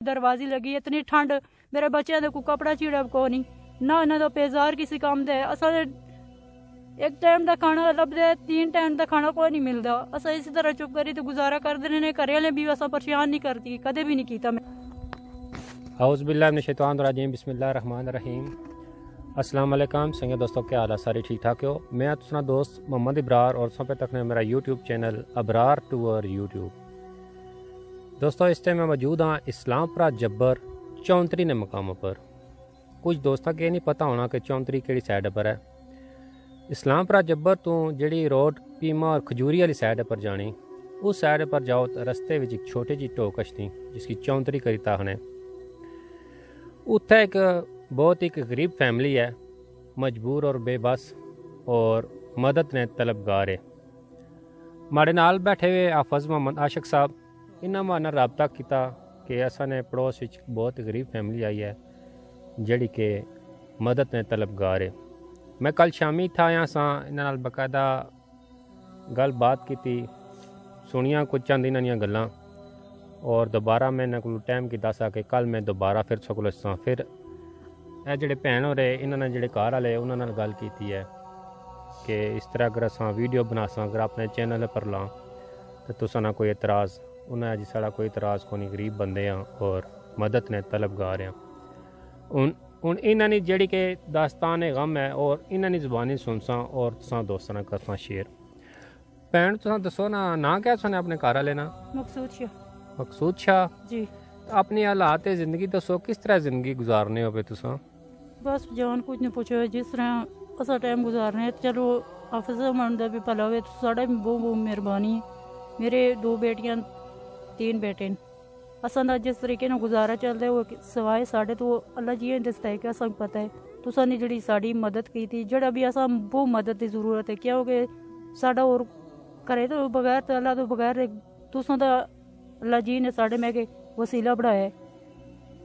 ਦਰਵਾਜ਼ੀ ਲੱਗੀ ਇਤਨੀ ਠੰਡ ਮੇਰੇ ਬੱਚਿਆਂ ਦੇ ਕੋ ਕਪੜਾ ਚੀੜਾ ਕੋ ਨਹੀਂ ਨਾ ਇਹਨਾਂ ਦਾ ਪੇਜ਼ਾਰ ਕਿਸੇ ਕੰਮ ਦੇ ਅਸਾਂ ਦੇ ਇੱਕ ਟਾਈਮ ਦਾ ਖਾਣਾ ਲੱਭਦੇ ਤਿੰਨ ਟਾਈਮ ਦਾ ਖਾਣਾ ਕੋਈ ਨਹੀਂ ਮਿਲਦਾ ਅਸਾਂ ਇਸੇ ਤਰ੍ਹਾਂ ਚੁੱਪ ਕਰੀ ਤੇ ਗੁਜ਼ਾਰਾ ਕਰਦੇ ਨੇ ਘਰੇ ਵਾਲੇ ਵੀ ਅਸਾਂ ਪਰੇਸ਼ਾਨ ਨਹੀਂ ਕਰਦੀ ਕਦੇ ਵੀ ਨਹੀਂ ਕੀਤਾ ਮੈਂ हाउस बिल्लाशैतानरजीम बिस्मिल्लाहिर्रहमानिर्रहीम अस्सलाम वालेकुम संगे दोस्तों क्या हाल है सारे ठीक ठाक हो मैं अपना दोस्त मोहम्मद इब्रार और सब पे तक ने मेरा YouTube channel Abrar tour YouTube दोस्तों, इस टाइम मैं मौजूद हाँ इस्लामपुरा जब्बर, चौंतरी ने मकाम पर। कुछ दोस्तों के नहीं पता होना कि चौंतरी केड़ी साइड पर है। इस्लामपुरा जब्बर तो जी रोड, पीमा और खजूरी वाली साइड पर जानी। उस साइड पर जाओ तो रस्ते में एक छोटी जी टोकश थी जिसकी चौंतरी करी ताहने उत एक बहुत ही गरीब फैमिली है, मजबूर और बेबस, और मदद ने तलबगार है। माड़े नाल बैठे हुए आफज मोहम्मद आशिक साहब ਇਹਨਾਂ ਮਾਨਾ ਰਾਬਤਾ ਕੀਤਾ ਕਿ ਅਸਾਂ ਨੇ ਪੜੋਸ ਵਿੱਚ ਬਹੁਤ ਗਰੀਬ ਫੈਮਿਲੀ ਆਈ ਹੈ, ਜਿਹੜੀ ਕਿ ਮਦਦ ਨੇ ਤਲਬਗਾਰ ਹੈ। ਮੈਂ ਕੱਲ ਸ਼ਾਮੀ ਥਾ ਆਇਆ ਸਾਂ, ਇਹਨਾਂ ਨਾਲ ਬਕਾਇਦਾ ਗੱਲਬਾਤ ਕੀਤੀ, ਸੁਣੀਆਂ ਕੁਝ ਚੰਦ ਇਹਨਾਂ ਦੀਆਂ ਗੱਲਾਂ, ਔਰ ਦੁਬਾਰਾ ਮੈਂ ਨਕਲ ਟਾਈਮ ਕੀ ਦੱਸ ਕਿ ਕੱਲ ਮੈਂ ਦੁਬਾਰਾ ਫਿਰ ਸਕੂਲ ਸਾਂ ਫਿਰ ਇਹ ਜਿਹੜੇ ਭੈਣ ਹੋ ਰਹੇ ਇਹਨਾਂ ਨੇ ਜਿਹੜੇ ਘਰ ਵਾਲੇ, ਉਹਨਾਂ ਨਾਲ ਗੱਲ ਕੀਤੀ ਹੈ ਕਿ ਇਸ ਤਰ੍ਹਾਂ ਅਗਰ ਅਸਾਂ ਵੀਡੀਓ ਬਣਾ ਬਣਾਸਾਂ ਅਗਰ ਆਪਣੇ ਚੈਨਲ ਪਰ ਲਾਂ, ਤਾਂ ਤੁਸਾਂ ਨਾ ਕੋਈ ਇਤਰਾਜ਼ ਉਹਨਾਂ ਜੀ ਸਾਡਾ ਕੋਈ ਇਤਰਾਜ਼ ਕੋਈ ਨਹੀਂ ਗਰੀਬ ਬੰਦੇ ਆ ਔਰ ਮਦਦ ਨੇ ਤਲਬਗਾਰ ਆ ਹੁਣ ਹੁਣ ਇਹਨਾਂ ਨੇ ਜਿਹੜੀ ਕਿ ਦਾਸਤਾਨ ਗਮ ਹੈ ਔਰ ਇਹਨਾਂ ਦੀ ਜ਼ੁਬਾਨੀ ਸੁਣਸਾਂ ਔਰ ਤੁਸਾਂ ਦੋਸਤਾਂ ਨਾਲ ਕਰਸਾਂ ਸ਼ੇਅਰ ਭੈਣ ਤੁਸਾਂ ਦੱਸੋ ਨਾ ਨਾ ਕਿਆ ਸੁਣੇ ਆਪਣੇ ਘਰ ਵਾਲੇ ਨਾ ਮਕਸੂਦ ਸ਼ਾ ਮਕਸੂਦ ਸ਼ਾਹ ਜੀ अपनी हालात है ज़िंदगी दसो किस तरह ज़िंदगी गुजारने हो पे तुसा ਬਸ ਜਾਨ ਕੁਝ ਨਹੀਂ ਪੁੱਛੋ ਜਿਸ ਤਰ੍ਹਾਂ ਅਸਾਂ ਟਾਈਮ ਗੁਜ਼ਾਰਨੇ ਹੈ ਚਲੋ ਅਫਜ਼ਲ ਮਨ ਦਾ ਵੀ ਭਲਾ ਹੋਵੇ ਤਾਂ ਸਾਡਾ ਵੀ ਬਹੁਤ ਬਹੁਤ ਮਿਹਰਬਾਨੀ ਹੈ ਮੇਰੇ तीन बेटे असां जिस तरीक़े न चल रहा है सिवाए साढे त उहो अलाह जीअं जिस तरीक़े असांखे पता है, तुसां जी सा मदद की थी जेह्ड़ा भी असां वो मदद दी ज़रूरत है क्योंकि हो साढ़ा होर घरै तो बगैर तो अल्लाह तो बगैर तुसां दा अल्लाह जी ने साढ़े में वसीला बढ़ाया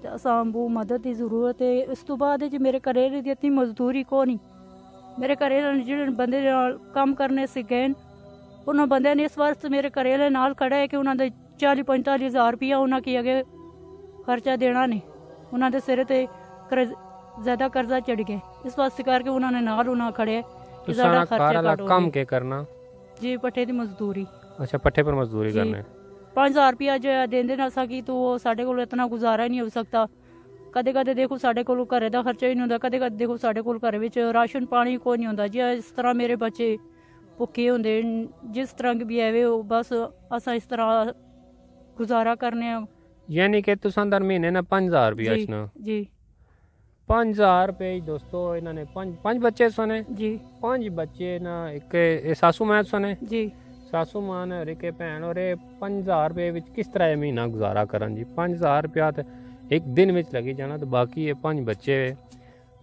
ते असां वो मदद की ज़रूरत है, इस तू बाद जे मेरे घरै इतनी मजदूरी कोनी। मेरे घरै जो बंदे काम करने सिख गए उन्होंने बंद ने इस वास्ते मेरे घरै आह्ले खड़ा है कि उन्होंने 40 45 ਹਜ਼ਾਰ ਰੁਪਇਆ ਉਹਨਾਂ ਕੀ ਅਗੇ ਖਰਚਾ ਦੇਣਾ ਨਹੀਂ। ਉਹਨਾਂ ਦੇ ਸਿਰ ਤੇ ਜ਼ਿਆਦਾ ਕਰਜ਼ਾ ਚੜ ਗਿਆ। ਇਸ ਵਾਸਤੇ ਕਰਕੇ ਉਹਨਾਂ ਨੇ ਨਾਲ ਉਹਨਾਂ ਖੜੇ ਕਿ ਖਰਚਾ ਕੰਮ ਕੇ ਕਰਨਾ? ਜੀ ਪੱਠੇ ਦੀ ਮਜ਼ਦੂਰੀ। ਅੱਛਾ ਪੱਠੇ ਪਰ ਮਜ਼ਦੂਰੀ ਕਰਨਾ। 5000 ਰੁਪਇਆ ਜੇ ਦੇਂਦੇ ਨਾ ਸਕੀ ਤੋ ਉਹ ਸਾਡੇ ਕੋਲ ਇਤਨਾ ਗੁਜ਼ਾਰਾ ਨਹੀਂ ਹੋ ਸਕਦਾ। ਕਦੇ ਕਦੇ ਦੇਖੋ ਸਾਡੇ ਕੋਲ ਘਰੇ ਦਾ ਖਰਚਾ ਹੀ ਨਹੀਂ ਹੁੰਦਾ। ਕਦੇ ਕਦੇ ਦੇਖੋ ਸਾਡੇ ਕੋਲ ਘਰੇ ਵਿੱਚ ਰਾਸ਼ਨ ਪਾਣੀ ਕੋਈ ਨਹੀਂ ਹੁੰਦਾ। ਜੀ ਇਸ ਤਰ੍ਹਾਂ ਮੇਰੇ ਬੱਚੇ ਭੁੱਖੇ ਹੁੰਦੇ। ਜਿਸ ਤਰ੍ਹਾਂ ਵੀ ਆਵੇ ਉਹ ਬਸ ਅਸਾਂ ਇਸ ਤਰ੍ਹਾਂ ਗੁਜ਼ਾਰਾ ਕਰਨੇ ਆ। ਯਾਨੀ ਕਿ ਤੁਸੀਂ ਦਰ ਮਹੀਨੇ ਨਾ 5000 ਰੁਪਏ ਜੀ, ਅਚਨਾ ਜੀ। 5000 ਰੁਪਏ ਦੋਸਤੋ ਇਹਨਾਂ ਨੇ ਪੰਜ ਪੰਜ ਬੱਚੇ ਸਨੇ। ਜੀ। ਪੰਜ ਬੱਚੇ ਨਾ ਇੱਕ ਇਹ ਸਾਸੂ ਮਾਂ ਸਨੇ। ਜੀ। ਸਾਸੂ ਮਾਂ ਨੇ ਰਿਕੇ ਭੈਣ ਔਰ ਇਹ 5000 ਰੁਪਏ ਵਿੱਚ ਕਿਸ ਤਰ੍ਹਾਂ ਇਹ ਮਹੀਨਾ ਗੁਜ਼ਾਰਾ ਕਰਨ ਜੀ? 5000 ਰੁਪਿਆ ਤੇ ਇੱਕ ਦਿਨ ਵਿੱਚ ਲੱਗੀ ਜਾਣਾ ਤੇ ਬਾਕੀ ਇਹ ਪੰਜ ਬੱਚੇ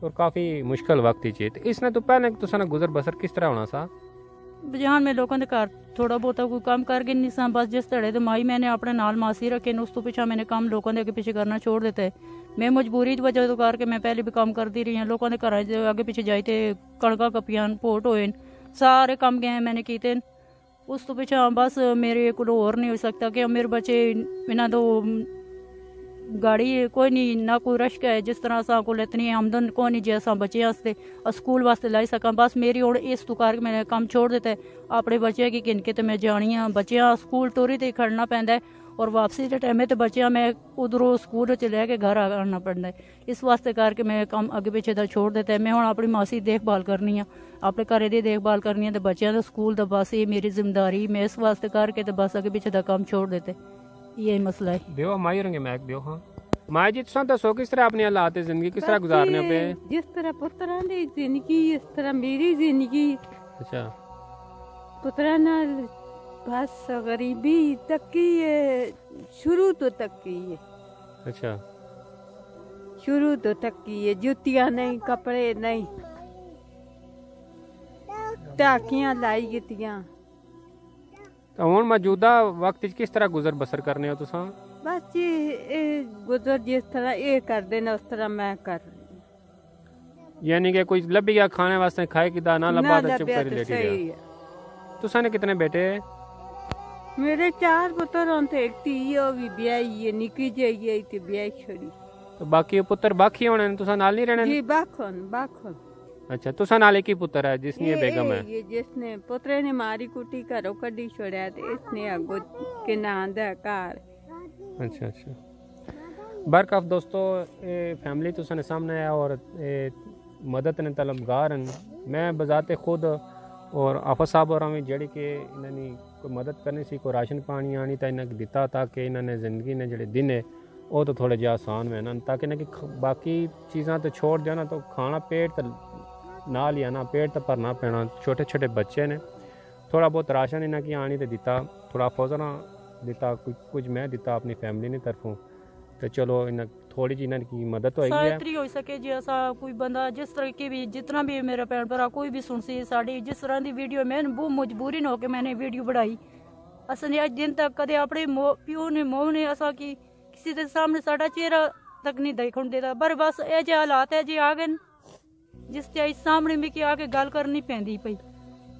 ਔਰ ਕਾਫੀ ਮੁਸ਼ਕਲ ਵਕਤ ਹੀ ਚੇਤ ਇਸ ਨੇ ਤੋਂ ਪਹਿਲਾਂ ਕਿ ਤੁਸਾਂ ਦਾ ਗੁਜ਼ਰ ਬਸਰ ਕਿਸ ਤਰ੍ਹਾਂ ਹੋਣਾ ਸਾ? ਬਜਾਨ ਮੈਂ ਲੋਕਾਂ ਦੇ ਘਰ ਥੋੜਾ ਬਹੁਤਾ ਕੋਈ ਕੰਮ ਕਰਕੇ ਨਹੀਂ ਸਾਂ ਬਸ ਜਿਸ ਧੜੇ ਤੇ ਮਾਈ ਮੈਨੇ ਆਪਣੇ ਨਾਲ ਮਾਸੀ ਰੱਖੇ ਨੇ ਉਸ ਤੋਂ ਪਿੱਛਾ ਮੈਨੇ ਕੰਮ ਲੋਕਾਂ ਦੇ ਅੱਗੇ ਪਿੱਛੇ ਕਰਨਾ ਛੋੜ ਦਿੱਤਾ ਹੈ ਮੈਂ ਮਜਬੂਰੀ ਦੀ ਵਜ੍ਹਾ ਤੋਂ ਕਰਕੇ ਮੈਂ ਪਹਿਲੇ ਵੀ ਕੰਮ ਕਰਦੀ ਰਹੀ ਹਾਂ ਲੋਕਾਂ ਦੇ ਘਰਾਂ 'ਚ ਅੱਗੇ ਪਿੱਛੇ ਜਾਈ ਤੇ ਕਣਕਾਂ ਕੱਪੀਆਂ ਨੇ, ਭੋਟ ਹੋਏ ਨੇ ਸਾਰੇ ਕੰਮ ਗਏ ਮੈਨੇ ਕੀਤੇ ਨੇ ਉਸ ਤੋਂ ਪਿੱਛਾ ਬਸ ਮੇਰੇ ਕੋਲ ਹੋਰ ਨਹੀਂ ਹੋ ਸਕਦਾ ਕਿ ਮੇਰੇ ਬੱਚੇ ਇਹਨਾਂ ਤੋਂ गाड़ी कोई नहीं, ना कोई रश्क है, जिस तरह असां कोल इतनी आमदन कोई नहीं जे बच्चे वास्ते स्कूल वास्ते लाई सकां। बस मेरी हुन इस तू तुकार मैंने काम छोड़ दिता है। अपने बच्चे की गिनके तो मैं जानी हाँ। बच्चा स्कूल तोरी ते खड़ना पैदा है और वापसी के टाइम तो बच्चा मैं उधरों स्कूल लह के घर आना पड़ना है। इस वास्ते करके मैं कम अगे पिछे का छोड़ दिता है। मैं हूँ अपनी मासी देखभाल करनी हाँ। अपने घर की देखभाल करनी है तो बच्चों का स्कूल का बस ये मेरी ज़िम्मेदारी। मैं इस वास्ते करके तो बस अगे पिछे का काम छोड़ दिता ये मसला है। देवा माई रंगे मैक देव हाँ। माँ जी तुम दसो किस तरह अपने हालात ज़िंदगी किस तरह गुजारने पे? जिस तरह पुत्रा की ज़िंदगी इस तरह मेरी ज़िंदगी। अच्छा। पुत्रा बस गरीबी तक की है शुरू तो तक की है। अच्छा। शुरू तो तक की है जूतियाँ नहीं कपड़े नहीं। टाकियाँ लाई गतियाँ ਤਾਂ ਹੁਣ ਮੌਜੂਦਾ ਵਕਤ 'ਚ ਕਿਸ ਤਰ੍ਹਾਂ ਗੁਜ਼ਰ ਬਸਰ ਕਰਨੇ ਹੋ ਤੁਸੀਂ? ਬਸ ਜੀ ਇਹ ਗੁਜ਼ਰ ਜਿਸ ਤਰ੍ਹਾਂ ਇਹ ਕਰਦੇ ਨੇ ਉਸ ਤਰ੍ਹਾਂ ਮੈਂ ਕਰ ਯਾਨੀ ਕਿ ਕੋਈ ਲੱਭੀ ਗਿਆ ਖਾਣੇ ਵਾਸਤੇ ਖਾਏ ਕਿਦਾ ਨਾ ਲੱਭਾ ਤਾਂ ਚੁੱਪ ਕਰ ਤਾਂ ਲੇਟੀ ਤੁਸੀਂ ਨੇ ਕਿਤਨੇ ਬੇਟੇ? ਮੇਰੇ ਚਾਰ ਪੁੱਤਰ ਹੋਂ ਤੇ ਇੱਕ ਧੀ ਉਹ ਵੀ ਵਿਆਹੀ ਹੈ ਨਿੱਕੀ ਜਿਹੀ ਹੈ ਤੇ ਵਿਆਹ ਛੜੀ ਬਾਕੀ ਪੁੱਤਰ ਬਾਕੀ ਹੋਣੇ ਤੁਸੀਂ ਨਾਲ ਨਹੀਂ ਰਹਿਣੇ? ਨੇ? ਜੀ ਬਾਖਨ ਬਾਖਨ अच्छा तो तुसा नाले की पुत्र है जिसने ये, बेगम है। ये जिसने पुत्र ने मारी कुटी घरों कड़ी छोड़ा ते तो इसने अगो के नाम दा अच्छा अच्छा। बर्क दोस्तों ए, फैमिली तुसा ने सामने है और ए, मदद ने तलबगार मैं बजाते खुद और आफा साहब और हमें जड़ी के इन्होंने कोई मदद करनी सी कोई राशन पानी आनी तो इन्हें दिता ताकि इन्होंने ज़िंदगी ने जोड़े दिन है वो तो थोड़े जहा आसान में ना ताकि बाकी चीज़ा तो छोड़ जाना तो खाना पेट तो ਨਾਲ ਹੀ ਆਣਾ ਪੇਟ ਤੇ ਭਰਨਾ ਪੈਣਾ, ਛੋਟੇ ਛੋਟੇ ਬੱਚੇ ਨੇ। ਥੋੜਾ ਬਹੁਤ ਰਾਸ਼ਨ ਇਹਨਾਂ ਕੀ ਆਣੀ ਤੇ ਦਿੱਤਾ ਥੋੜਾ ਫੌਜ਼ਨਾ ਦਿੱਤਾ ਕੁਝ ਮੈਂ ਦਿੱਤਾ ਆਪਣੀ ਫੈਮਿਲੀ ਨੇ ਤਰਫੋਂ। ਤੇ ਚਲੋ ਇਹਨਾਂ ਥੋੜੀ ਜਿਹੀ ਇਹਨਾਂ ਦੀ ਮਦਦ ਹੋਏਗੀ ਹੈ ਸਾਇਤਰੀ ਹੋ ਸਕੇ ਜੇ ਅਸਾ ਕੋਈ ਬੰਦਾ ਜਿਸ ਤਰ੍ਹਾਂ ਕੀ ਵੀ, ਜਿਤਨਾ ਵੀ ਮੇਰਾ ਭੈਣ ਭਰਾ ਕੋਈ ਵੀ ਸੁਣ ਸੀ ਸਾਡੀ ਜਿਸ ਤਰ੍ਹਾਂ ਦੀ ਵੀਡੀਓ ਮੈਂ ਬਹੁਤ ਮਜਬੂਰੀ ਹੋ ਕੇ ਮੈਨੇ ਵੀਡੀਓ ਬਣਾਈ। ਅਸਾਂ ਨੇ ਅੱਜ ਦਿਨ ਤੱਕ ਕਦੇ ਆਪਣੇ ਪਿਓ ਨੇ, ਮੋਹ ਨੇ ਅਸਾਂ ਕੀ, ਕਿਸੇ ਦੇ ਸਾਹਮਣੇ ਸਾਡਾ ਚਿਹਰਾ ਤੱਕ ਨਹੀਂ ਦੇਖਣ ਦੇਦਾ ਪਰ ਬਸ ਇਹ ਜਿਹੇ ਹਾਲਾਤ ਹੈ, ਜੇ ਆ ਗਏ ਜਿਸ ਤੇ ਇਸ ਸਾਹਮਣੇ ਵੀ ਕੀ ਆ ਕੇ ਗੱਲ ਕਰਨੀ ਪੈਂਦੀ ਪਈ।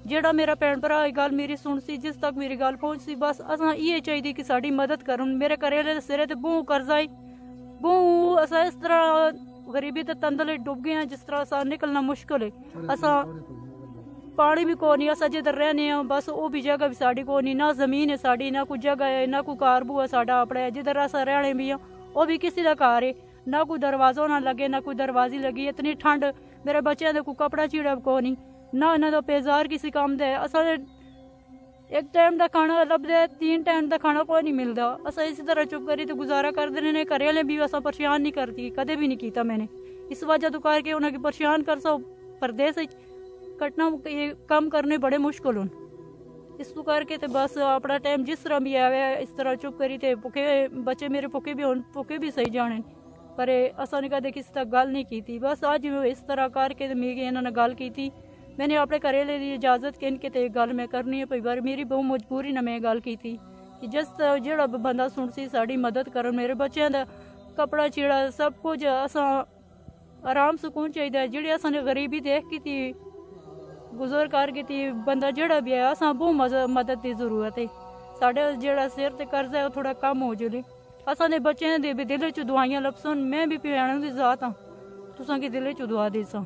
ਜਿਹੜਾ ਮੇਰਾ ਭੈਣ ਭਰਾ ਇਹ ਗੱਲ ਮੇਰੀ ਸੁਣ ਸੀ, ਜਿਸ ਤੱਕ ਮੇਰੀ ਗੱਲ ਪਹੁੰਚ ਸੀ, ਬਸ ਅਸਾਂ ਇਹ ਚਾਹੀਦੀ ਕਿ ਸਾਡੀ ਮਦਦ ਕਰਨ। ਮੇਰੇ ਘਰੇਲੇ ਦੇ ਸਿਰੇ ਤੇ ਬਹੁਤ ਕਰਜ਼ਾ ਹੈ ਬਹੁਤ ਅਸਾਂ ਇਸ ਤਰ੍ਹਾਂ ਗਰੀਬੀ ਦੇ ਤੰਦਲੇ ਡੁੱਬ ਗਏ ਹਾਂ, ਜਿਸ ਤਰ੍ਹਾਂ ਅਸਾਂ ਨਿਕਲਣਾ ਮੁਸ਼ਕਲ ਹੈ ਅਸਾਂ ਪਾਣੀ ਵੀ ਕੋਈ ਨਹੀਂ, ਅਸਾਂ ਜਿੱਧਰ ਰਹਨੇ ਆ ਬਸ ਉਹ ਵੀ ਜਗ੍ਹਾ ਵੀ ਸਾਡੀ ਕੋਈ ਨਹੀਂ। ਨਾ ਜ਼ਮੀਨ ਹੈ ਸਾਡੀ, ਨਾ ਕੋਈ ਜਗ੍ਹਾ ਹੈ, ਨਾ ਕੋਈ ਕਾਰਬੂ ਹੈ ਸਾਡਾ ਆਪਣਾ ਜਿੱਧਰ ਅਸਾਂ ਰਹਿਣੇ ਵੀ ਆ ਉਹ ਵੀ ਕਿਸੇ ਦਾ ਘਰ ਹੈ ਨਾ ਕੋਈ ਦਰਵਾਜ਼ਾ ਨਾ ਲੱਗੇ, ਨਾ ਕੋਈ ਦਰਵਾਜ਼ੀ ਲੱਗੀ। ਇਤਨੀ ਠੰਡ ਮੇਰੇ ਬੱਚਿਆਂ ਦੇ ਕੋਈ ਕਪੜਾ ਚੀੜਾ ਕੋਈ ਨਹੀਂ ਨਾ ਇਹਨਾਂ ਦਾ ਪੇਜ਼ਾਰ ਕਿਸੇ ਕੰਮ ਦਾ ਹੈ। ਅਸਾਂ ਦੇ ਇੱਕ ਟਾਈਮ ਦਾ ਖਾਣਾ ਲੱਭਦੇ ਹੈ, ਤਿੰਨ ਟਾਈਮ ਦਾ ਖਾਣਾ ਕੋਈ ਨਹੀਂ ਮਿਲਦਾ ਅਸਾਂ ਇਸੇ ਤਰ੍ਹਾਂ ਚੁੱਪ ਕਰੀ ਤੇ ਗੁਜ਼ਾਰਾ ਕਰਦੇ ਰਹੇ ਨੇ ਘਰੇ ਵਾਲੇ ਵੀ ਅਸਾਂ ਪਰੇਸ਼ਾਨ ਨਹੀਂ ਕਰਦੀ ਕਦੇ ਵੀ ਨਹੀਂ ਕੀਤਾ ਮੈਨੇ ਇਸ ਵਜ੍ਹਾ ਤੋਂ ਕਰਕੇ ਉਹਨਾਂ ਕੀ ਪਰੇਸ਼ਾਨ ਕਰ ਸੋ ਪਰਦੇਸ ਵਿੱਚ ਕਟਣਾ ਇਹ ਕੰਮ ਕਰਨੇ ਬੜੇ ਮੁਸ਼ਕਲ ਹਨ ਇਸ ਤੋਂ ਕਰਕੇ ਤੇ ਬਸ ਆਪਣਾ ਟਾਈਮ ਜਿਸ ਤਰ੍ਹਾਂ ਵੀ ਆਵੇ ਇਸ ਤਰ੍ਹਾਂ ਚੁੱਪ ਕਰੀ ਤੇ ਭੁੱਖੇ ਬੱਚੇ ਮੇਰੇ ਭੁੱਖੇ ਵੀ ਹੋਣ ਭੁੱਖੇ ਵੀ ਸਹੀ ਜਾਣੇ पर असाने कदे किसी तक गल नहीं की बस अज इस तरह करके मेरी इन्होंने गल की मैंने अपने घरेले की इजाज़त कि इनके गल मैं करनी है पर मेरी बहु मजबूरी ने मैं गल की थी कि जिस जो बंदा सुन सी साड़ी मदद कर मेरे बच्चों का कपड़ा चीड़ा, सब कुछ असा आराम सुकून चाहिए जिड़ी असा गरीबी देख की थी गुजर कर की थी बंदा जोड़ा भी है, असा बहु मदद की ज़रूरत है। साढ़े जोड़ा सिर ते है थोड़ा कम हो जुले असां दे बच्चें दे भी दिल च दुआइयाँ लपसन मैं भी पियाणों दी जात हाँ तुसां के दिल च दुआ देसा।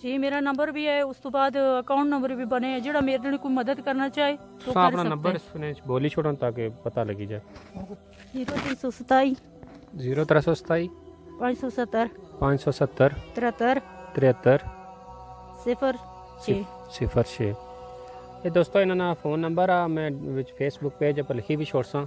जी मेरा नंबर भी है उस तो बाद अकाउंट नंबर भी बने है। जेड़ा मेरे ने कोई मदद करना चाहे तो कर अपना नंबर सुने बोली छोड़न ताकि पता लगी जाए। 0327 0327 570 570 73 73 06 06 ਇਹ ਦੋਸਤੋ ਇਹਨਾਂ ਦਾ ਫੋਨ ਨੰਬਰ ਆ। ਮੈਂ ਵਿੱਚ ਫੇਸਬੁੱਕ ਪੇਜ ਉੱਪਰ ਲਿਖੀ ਵੀ ਛੋੜਸਾਂ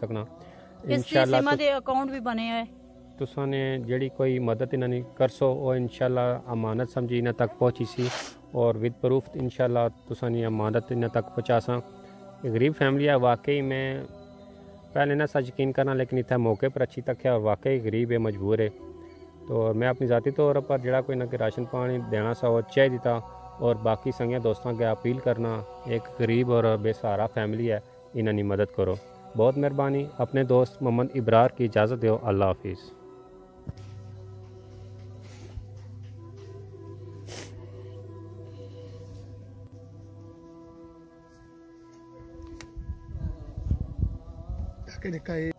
ਸਕਣਾ। ਇਨਸ਼ਾਅੱਲਾ ਇਸ ਦੇ ਅਕਾਊਂਟ ਵੀ ਬਣੇ ਆ ਤੁਸਾਂ ਨੇ ਜਿਹੜੀ ਕੋਈ ਮਦਦ ਇਹਨਾਂ ਨੇ ਕਰਸੋ ਉਹ ਇਨਸ਼ਾਅੱਲਾ ਅਮਾਨਤ ਸਮਝੀ ਇਹਨਾਂ ਤੱਕ ਪਹੁੰਚੀ ਸੀ। ਔਰ ਵਿਦ ਪ੍ਰੂਫ ਇਨਸ਼ਾਅੱਲਾ ਤੁਸਾਂ ਨੇ ਅਮਾਨਤ ਇਹਨਾਂ ਤੱਕ ਪਹੁੰਚਾ ਸਕਾਂ ਇਹ ਗਰੀਬ ਫੈਮਲੀ ਆ ਵਾਕਈ ਮੈਂ पहले ना सच यकीन करना, लेकिन इतना मौके पर अच्छी तक है और वाकई गरीब है, मजबूर है। तो मैं अपनी ज़ाती तौर पर जड़ा कोई ना कि राशन पानी देना सा और चाह दिता। और बाकी संगे दोस्तों के अपील करना, एक गरीब और बेसहारा फैमिली है इन्होंने मदद करो। बहुत मेहरबानी। अपने दोस्त मोहम्मद इब्रार की इजाज़त दो अल्लाह हाफिज़। que ele caia